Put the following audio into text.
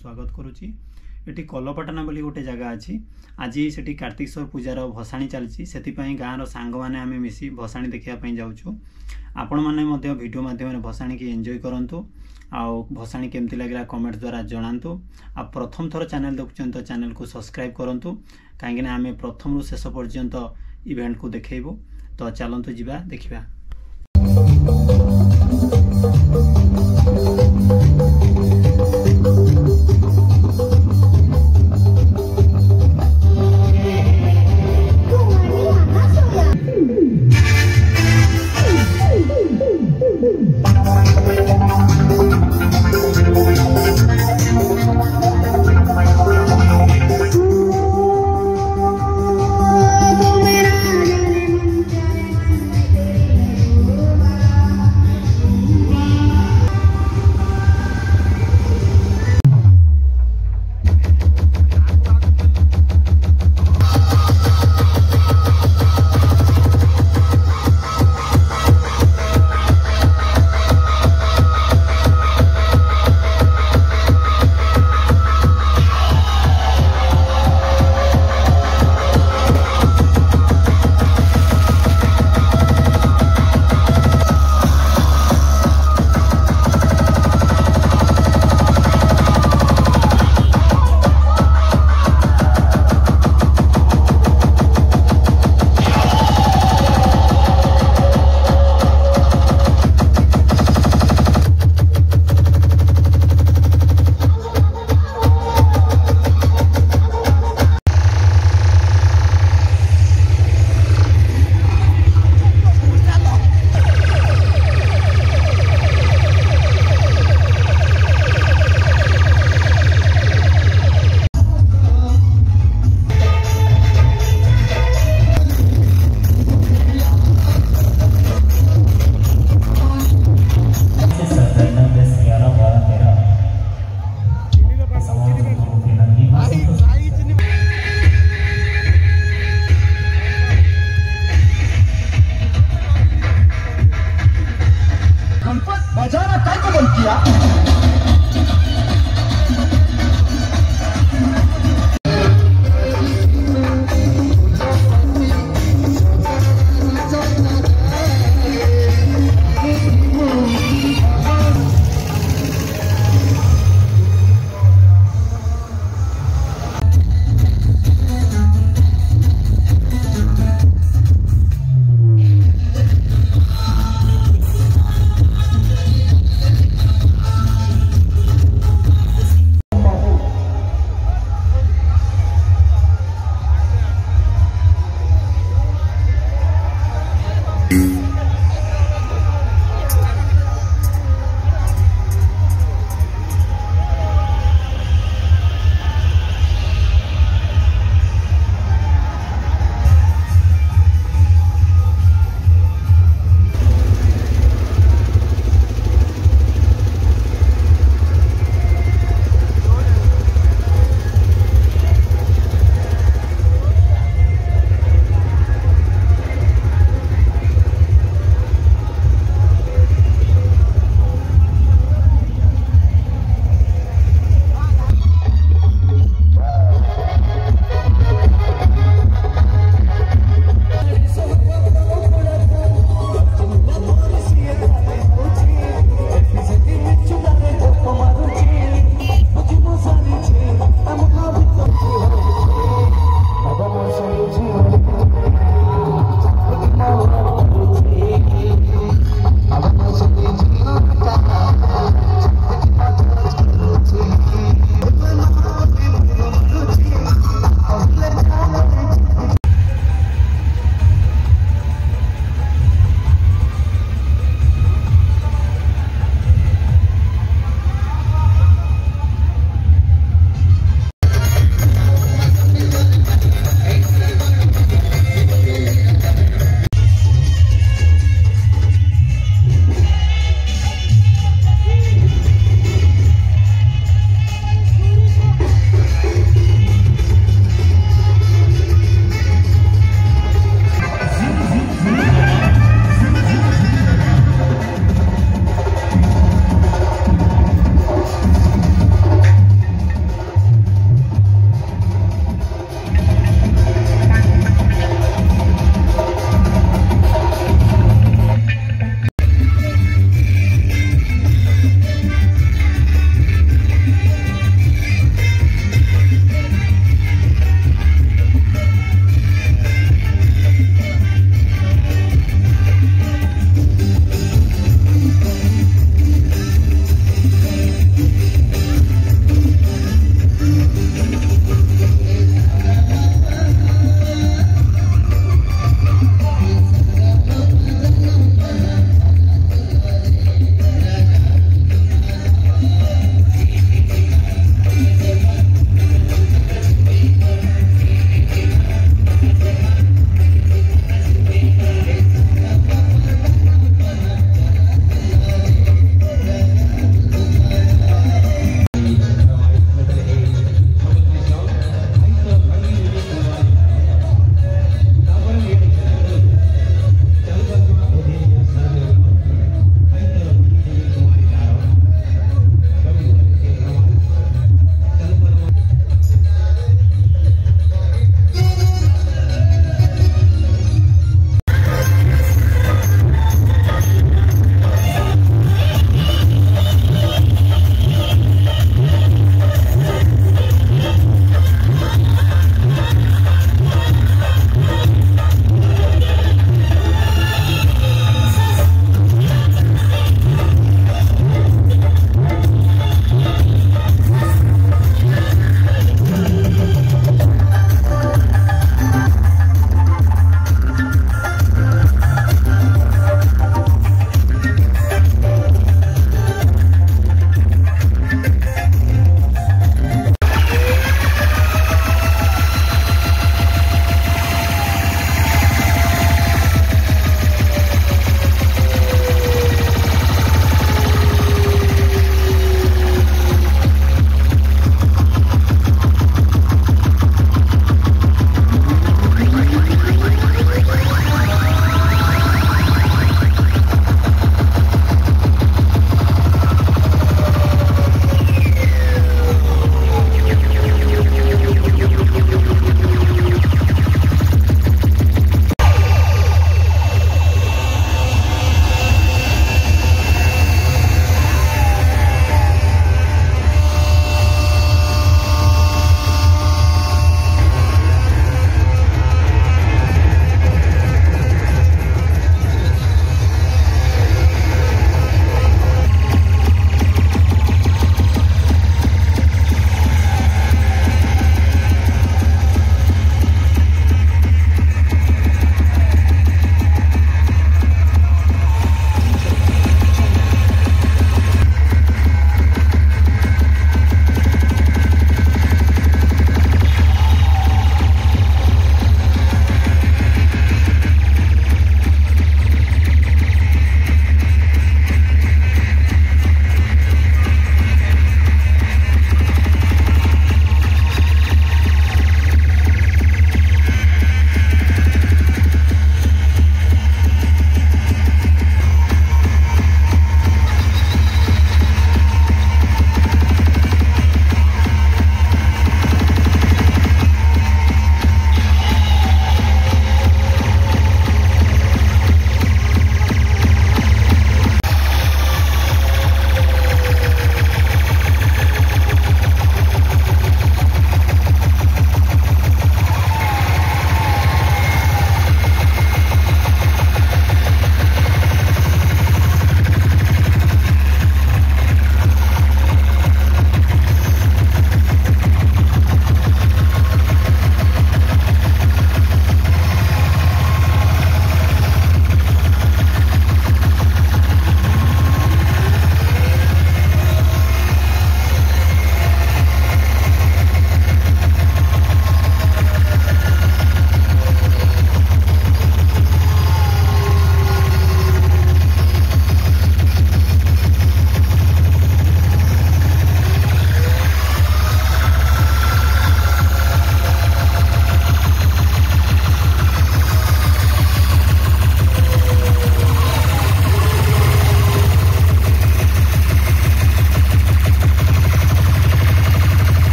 ଚ୍ୟାନେଲକୁ ଆପଣମାନଙ୍କୁ ସ୍ୱାଗତ କରୁଛି ଏଠି କଲପାଟଣା ବୋଲି ଗୋଟେ ଜାଗା ଅଛି ଆଜି ସେଠି କାର୍ତ୍ତିକେଶ୍ୱର ପୂଜାର ଭସାଣି ଚାଲିଛି ସେଥିପାଇଁ ଗାଁର ସାଙ୍ଗମାନେ ଆମେ ମିଶି ଭସାଣି ଦେଖିବା ପାଇଁ ଯାଉଛୁ ଆପଣମାନେ ମଧ୍ୟ ଭିଡ଼ିଓ ମାଧ୍ୟମରେ ଭସାଣିକି ଏନ୍ଜୟ କରନ୍ତୁ ଆଉ ଭସାଣି କେମିତି ଲାଗିଲା କମେଣ୍ଟ ଦ୍ୱାରା ଜଣାନ୍ତୁ ଆଉ ପ୍ରଥମ ଥର ଚ୍ୟାନେଲ ଦେଖୁଛନ୍ତି ତ ଚ୍ୟାନେଲକୁ ସବସ୍କ୍ରାଇବ୍ କରନ୍ତୁ କାହିଁକିନା ଆମେ ପ୍ରଥମରୁ ଶେଷ ପର୍ଯ୍ୟନ୍ତ ଇଭେଣ୍ଟକୁ ଦେଖେଇବୁ ତ ଚାଲନ୍ତୁ ଯିବା ଦେଖିବା बजाना काय को